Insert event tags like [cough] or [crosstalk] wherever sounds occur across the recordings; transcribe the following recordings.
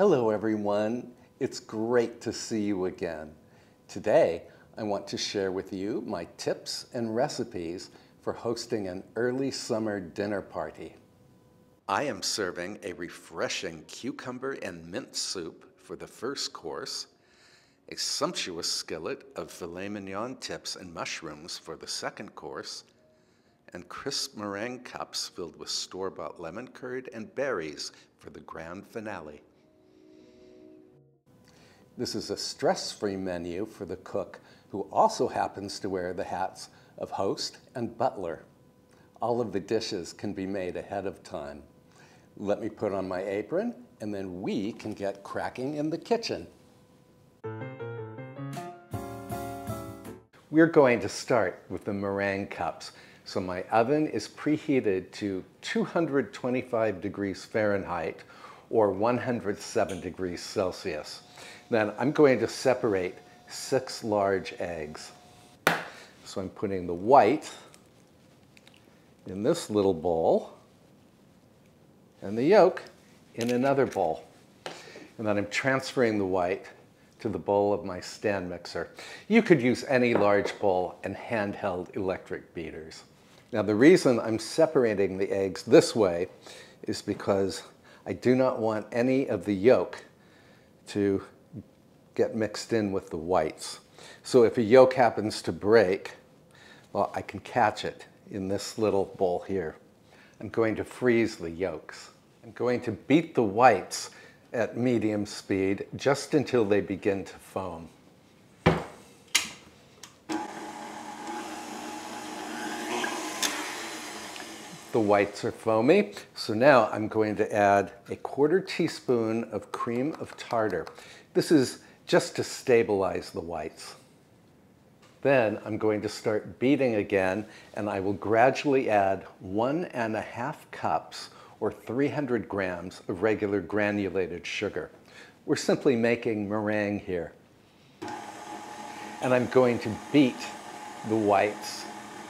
Hello everyone, it's great to see you again. Today, I want to share with you my tips and recipes for hosting an early summer dinner party. I am serving a refreshing cucumber and mint soup for the first course, a sumptuous skillet of filet mignon tips and mushrooms for the second course, and crisp meringue cups filled with store-bought lemon curd and berries for the grand finale. This is a stress-free menu for the cook who also happens to wear the hats of host and butler. All of the dishes can be made ahead of time. Let me put on my apron and then we can get cracking in the kitchen. We're going to start with the meringue cups. So my oven is preheated to 225 degrees Fahrenheit or 107 degrees Celsius. Then I'm going to separate six large eggs. So I'm putting the white in this little bowl and the yolk in another bowl. And then I'm transferring the white to the bowl of my stand mixer. You could use any large bowl and handheld electric beaters. Now the reason I'm separating the eggs this way is because I do not want any of the yolk to get mixed in with the whites. So if a yolk happens to break, well, I can catch it in this little bowl here. I'm going to freeze the yolks. I'm going to beat the whites at medium speed just until they begin to foam. The whites are foamy, so now I'm going to add a quarter teaspoon of cream of tartar. This is just to stabilize the whites. Then I'm going to start beating again and I will gradually add one and a half cups or 300 grams of regular granulated sugar. We're simply making meringue here. And I'm going to beat the whites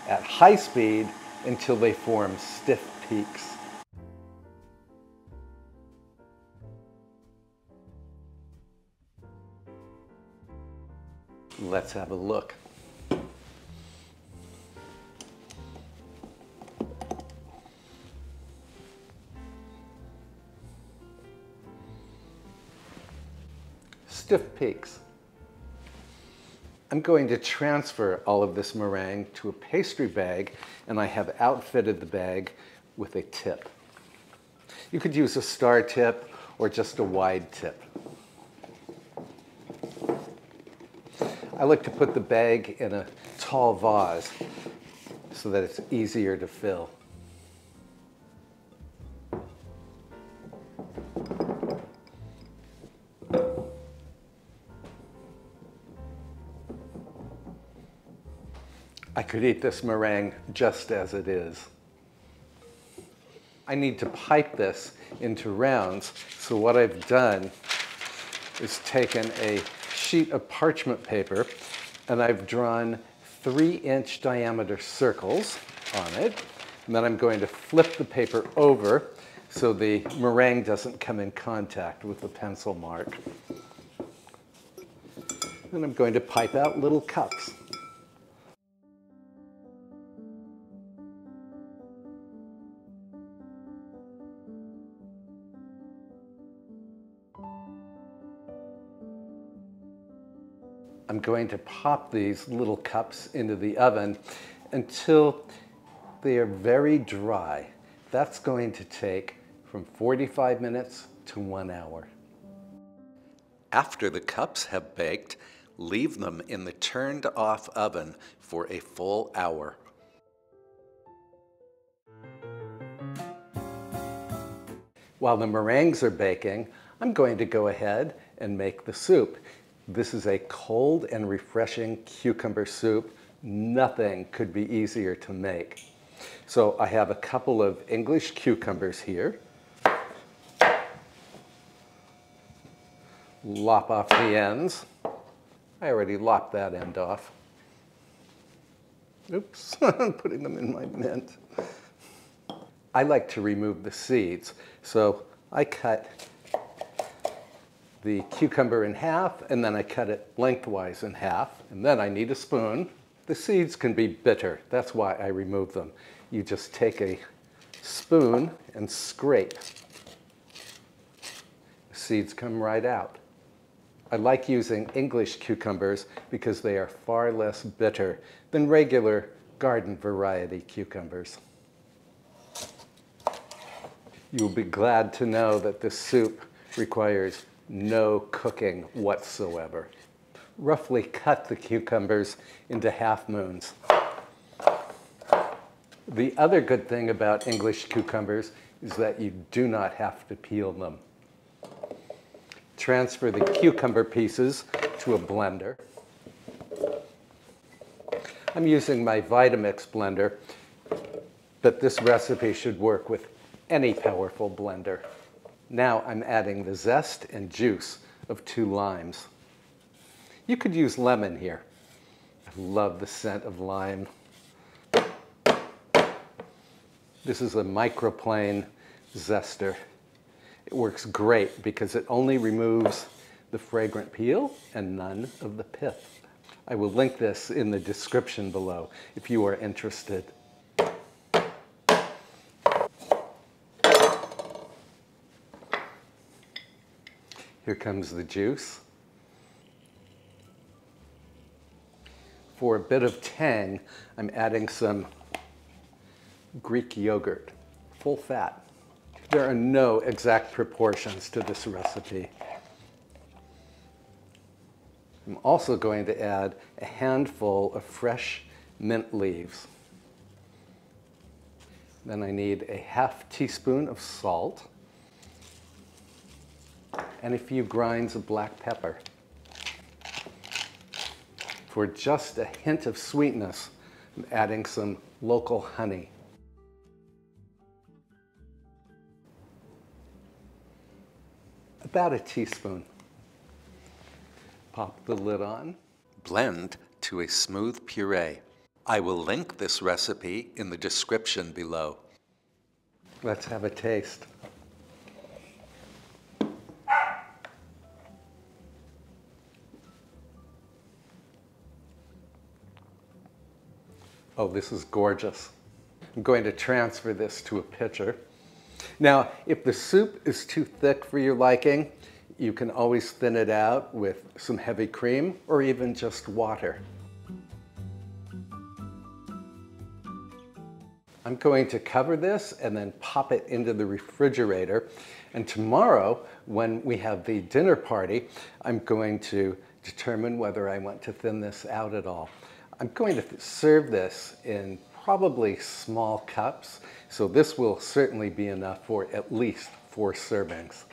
at high speed until they form stiff peaks. Let's have a look. Stiff peaks. I'm going to transfer all of this meringue to a pastry bag and I have outfitted the bag with a tip. You could use a star tip or just a wide tip. I like to put the bag in a tall vase so that it's easier to fill. Could eat this meringue just as it is. I need to pipe this into rounds, so what I've done is taken a sheet of parchment paper and I've drawn three inch diameter circles on it. And then I'm going to flip the paper over so the meringue doesn't come in contact with the pencil mark. And I'm going to pipe out little cups. I'm going to pop these little cups into the oven until they are very dry. That's going to take from 45 minutes to one hour. After the cups have baked, leave them in the turned off oven for a full hour. While the meringues are baking, I'm going to go ahead and make the soup. This is a cold and refreshing cucumber soup. Nothing could be easier to make. So I have a couple of English cucumbers here. Lop off the ends. I already lopped that end off. Oops, [laughs] I'm putting them in my mint. I like to remove the seeds, so I cut the cucumber in half and then I cut it lengthwise in half and then I need a spoon. The seeds can be bitter, that's why I remove them. You just take a spoon and scrape. The seeds come right out. I like using English cucumbers because they are far less bitter than regular garden variety cucumbers. You'll be glad to know that this soup requires no cooking whatsoever. Roughly cut the cucumbers into half moons. The other good thing about English cucumbers is that you do not have to peel them. Transfer the cucumber pieces to a blender. I'm using my Vitamix blender, but this recipe should work with any powerful blender. Now I'm adding the zest and juice of two limes. You could use lemon here. I love the scent of lime. This is a microplane zester. It works great because it only removes the fragrant peel and none of the pith. I will link this in the description below if you are interested. Here comes the juice. For a bit of tang, I'm adding some Greek yogurt, full fat. There are no exact proportions to this recipe. I'm also going to add a handful of fresh mint leaves. Then I need a half teaspoon of salt and a few grinds of black pepper. For just a hint of sweetness, I'm adding some local honey. About a teaspoon. Pop the lid on. Blend to a smooth puree. I will link this recipe in the description below. Let's have a taste. Oh, this is gorgeous. I'm going to transfer this to a pitcher. Now, if the soup is too thick for your liking, you can always thin it out with some heavy cream or even just water. I'm going to cover this and then pop it into the refrigerator. And tomorrow, when we have the dinner party, I'm going to determine whether I want to thin this out at all. I'm going to serve this in probably small cups, so this will certainly be enough for at least four servings.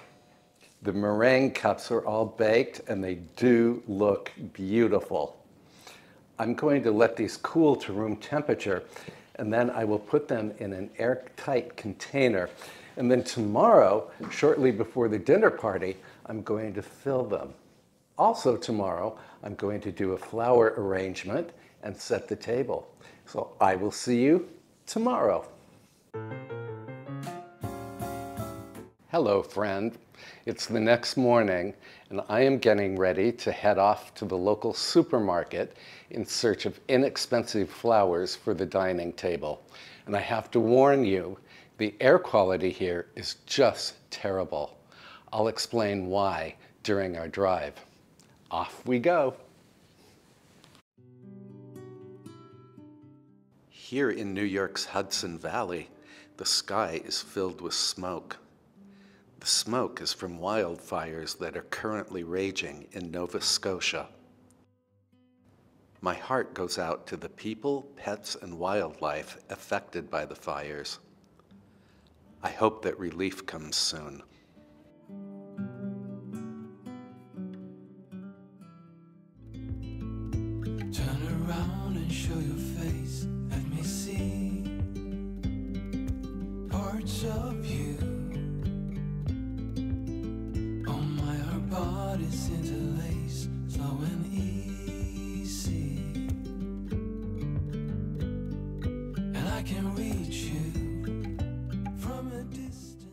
The meringue cups are all baked and they do look beautiful. I'm going to let these cool to room temperature and then I will put them in an airtight container. And then tomorrow, shortly before the dinner party, I'm going to fill them. Also tomorrow, I'm going to do a flower arrangement and set the table. So I will see you tomorrow. Hello, friend. It's the next morning, and I am getting ready to head off to the local supermarket in search of inexpensive flowers for the dining table. And I have to warn you, the air quality here is just terrible. I'll explain why during our drive. Off we go. Here in New York's Hudson Valley, the sky is filled with smoke. The smoke is from wildfires that are currently raging in Nova Scotia. My heart goes out to the people, pets, and wildlife affected by the fires. I hope that relief comes soon. Can reach you from a distance.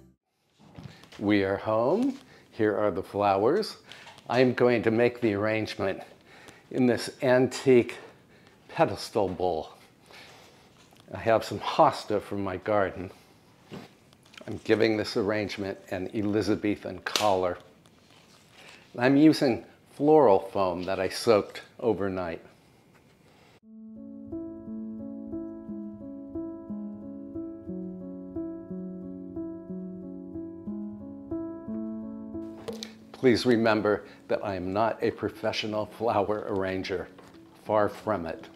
We are home. Here are the flowers. I'm going to make the arrangement in this antique pedestal bowl. I have some hosta from my garden. I'm giving this arrangement an Elizabethan collar. I'm using floral foam that I soaked overnight. Please remember that I am not a professional flower arranger. Far from it.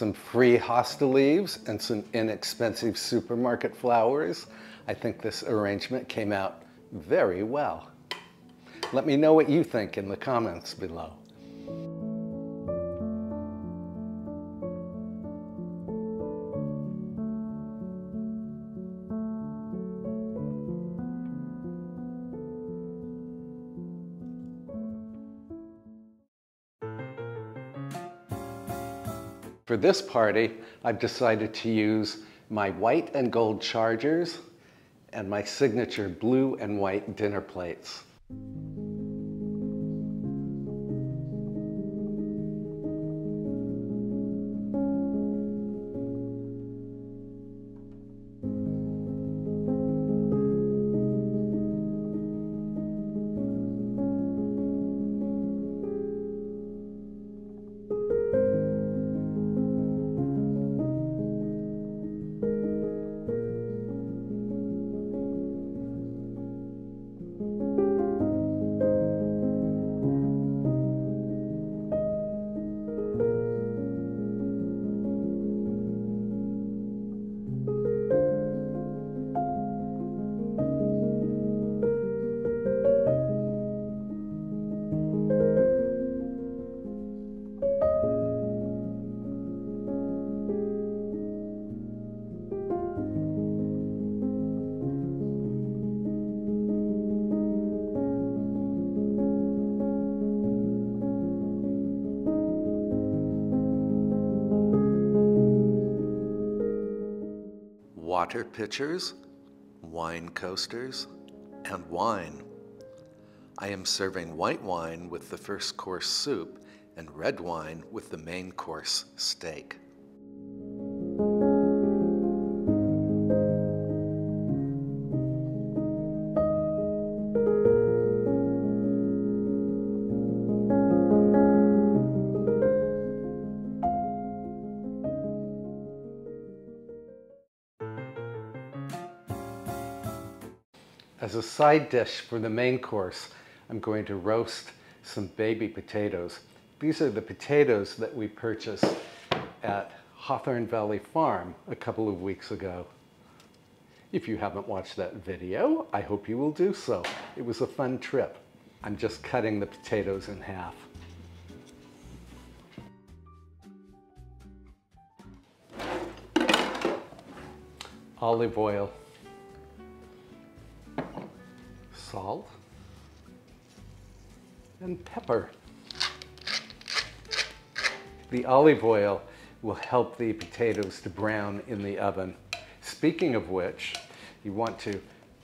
Some free hosta leaves and some inexpensive supermarket flowers, I think this arrangement came out very well. Let me know what you think in the comments below. For this party, I've decided to use my white and gold chargers and my signature blue and white dinner plates. Water pitchers, wine coasters, and wine. I am serving white wine with the first course soup and red wine with the main course steak. As a side dish for the main course, I'm going to roast some baby potatoes. These are the potatoes that we purchased at Hawthorne Valley Farm a couple of weeks ago. If you haven't watched that video, I hope you will do so. It was a fun trip. I'm just cutting the potatoes in half. Olive oil salt, and pepper. The olive oil will help the potatoes to brown in the oven. Speaking of which, you want to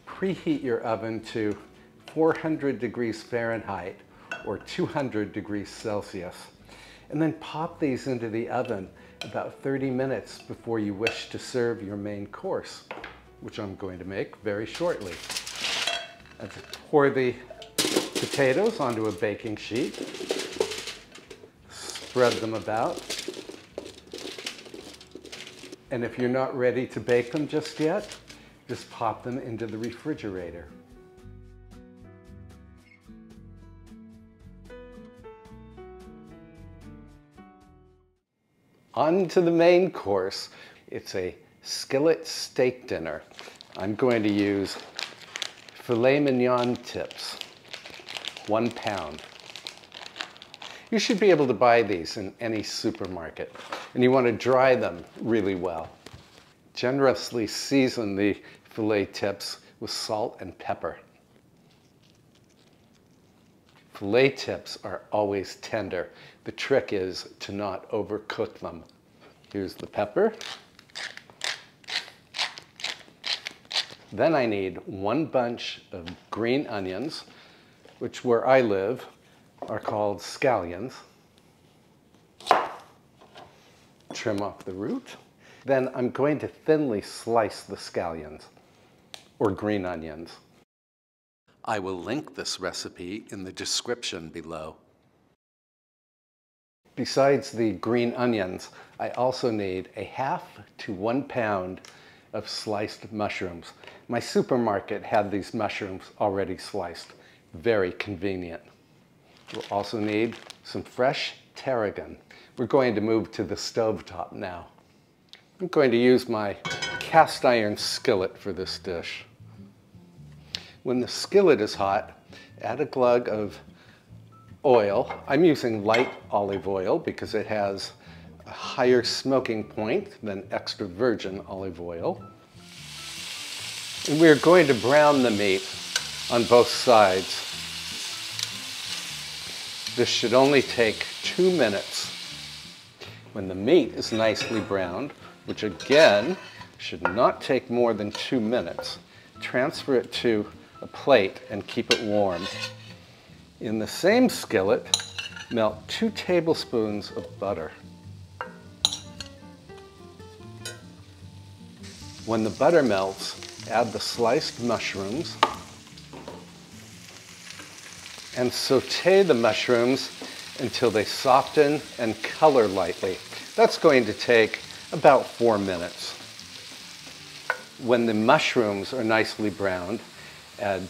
preheat your oven to 400 degrees Fahrenheit or 200 degrees Celsius. And then pop these into the oven about 30 minutes before you wish to serve your main course, which I'm going to make very shortly and pour the potatoes onto a baking sheet. Spread them about. And if you're not ready to bake them just yet, just pop them into the refrigerator. On to the main course. It's a skillet steak dinner. I'm going to use filet mignon tips, one pound. You should be able to buy these in any supermarket, and you want to dry them really well. Generously season the filet tips with salt and pepper. Filet tips are always tender. The trick is to not overcook them. Here's the pepper. Then I need one bunch of green onions, which where I live are called scallions. Trim off the root. Then I'm going to thinly slice the scallions or green onions. I will link this recipe in the description below. Besides the green onions, I also need a half to one pound of sliced mushrooms. My supermarket had these mushrooms already sliced. Very convenient. We'll also need some fresh tarragon. We're going to move to the stove top now. I'm going to use my cast iron skillet for this dish. When the skillet is hot, add a glug of oil. I'm using light olive oil because it has a higher smoking point than extra virgin olive oil. And we're going to brown the meat on both sides. This should only take two minutes. When the meat is nicely browned, which again should not take more than two minutes, transfer it to a plate and keep it warm. In the same skillet, melt two tablespoons of butter. When the butter melts, add the sliced mushrooms and saute the mushrooms until they soften and color lightly. That's going to take about four minutes. When the mushrooms are nicely browned, add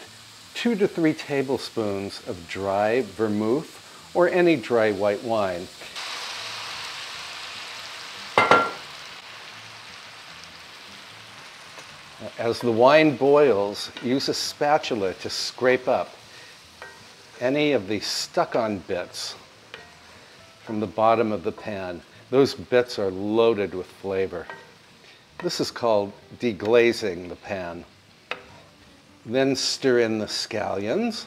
two to three tablespoons of dry vermouth or any dry white wine. As the wine boils, use a spatula to scrape up any of the stuck-on bits from the bottom of the pan. Those bits are loaded with flavor. This is called deglazing the pan. Then stir in the scallions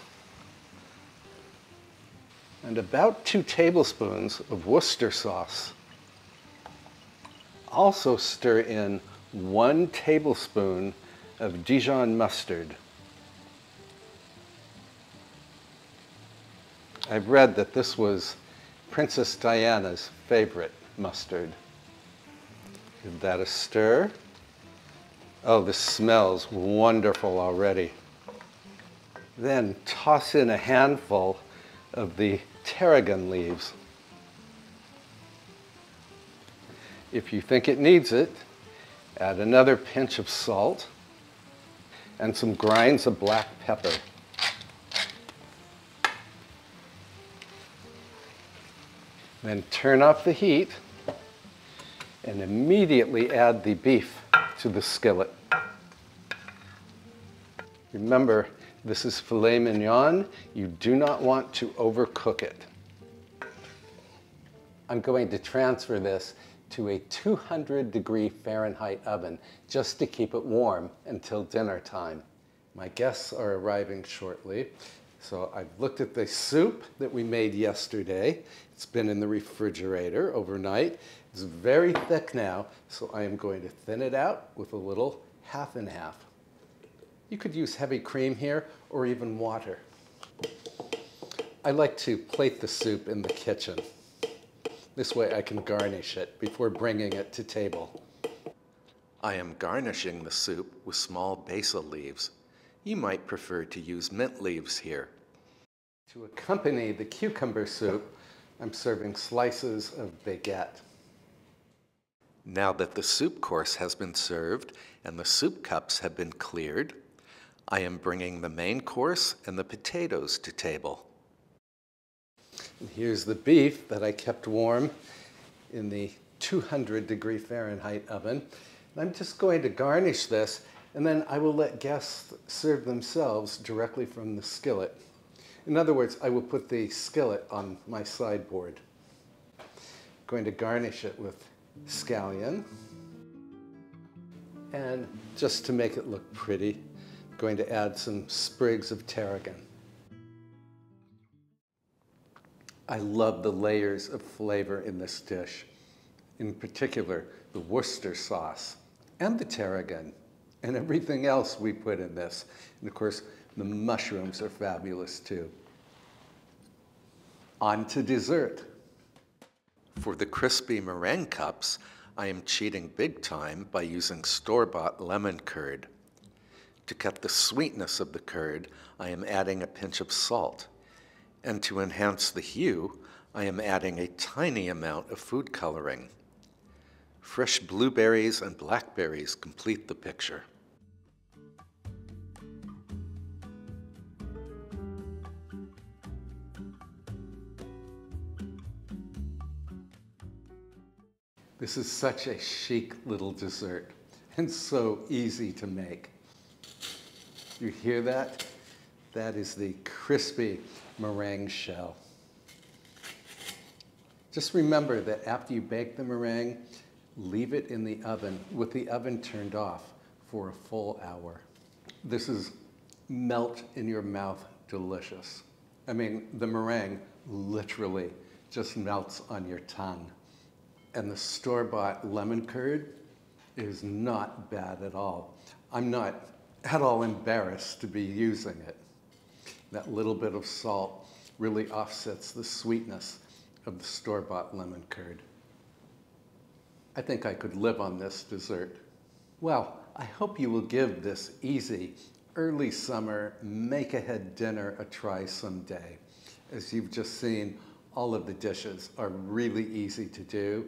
and about two tablespoons of Worcester sauce. Also stir in one tablespoon of Dijon mustard. I've read that this was Princess Diana's favorite mustard. Give that a stir. Oh, this smells wonderful already. Then toss in a handful of the tarragon leaves. If you think it needs it, add another pinch of salt and some grinds of black pepper. Then turn off the heat and immediately add the beef to the skillet. Remember, this is filet mignon. You do not want to overcook it. I'm going to transfer this to a 200 degree Fahrenheit oven just to keep it warm until dinner time. My guests are arriving shortly. So I've looked at the soup that we made yesterday. It's been in the refrigerator overnight. It's very thick now, so I am going to thin it out with a little half and half. You could use heavy cream here or even water. I like to plate the soup in the kitchen. This way I can garnish it before bringing it to table. I am garnishing the soup with small basil leaves. You might prefer to use mint leaves here. To accompany the cucumber soup, I'm serving slices of baguette. Now that the soup course has been served and the soup cups have been cleared, I am bringing the main course and the potatoes to table. And here's the beef that I kept warm in the 200 degree Fahrenheit oven. And I'm just going to garnish this and then I will let guests serve themselves directly from the skillet. In other words, I will put the skillet on my sideboard. Going to garnish it with scallion. And just to make it look pretty, going to add some sprigs of tarragon. I love the layers of flavor in this dish. In particular, the Worcester sauce and the tarragon and everything else we put in this. And of course, the mushrooms are fabulous too. On to dessert. For the crispy meringue cups, I am cheating big time by using store-bought lemon curd. To cut the sweetness of the curd, I am adding a pinch of salt. And to enhance the hue, I am adding a tiny amount of food coloring. Fresh blueberries and blackberries complete the picture. This is such a chic little dessert and so easy to make. You hear that? That is the crispy meringue shell. Just remember that after you bake the meringue, leave it in the oven with the oven turned off for a full hour. This is melt in your mouth delicious. I mean, the meringue literally just melts on your tongue. And the store-bought lemon curd is not bad at all. I'm not at all embarrassed to be using it. That little bit of salt really offsets the sweetness of the store-bought lemon curd. I think I could live on this dessert. Well, I hope you will give this easy early summer make-ahead dinner a try someday. As you've just seen, all of the dishes are really easy to do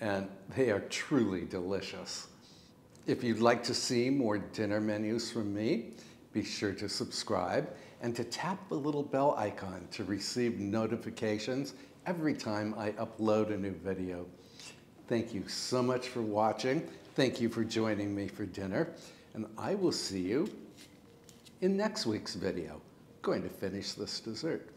and they are truly delicious. If you'd like to see more dinner menus from me, be sure to subscribe and to tap the little bell icon to receive notifications every time I upload a new video. Thank you so much for watching. Thank you for joining me for dinner. And I will see you in next week's video. I'm going to finish this dessert.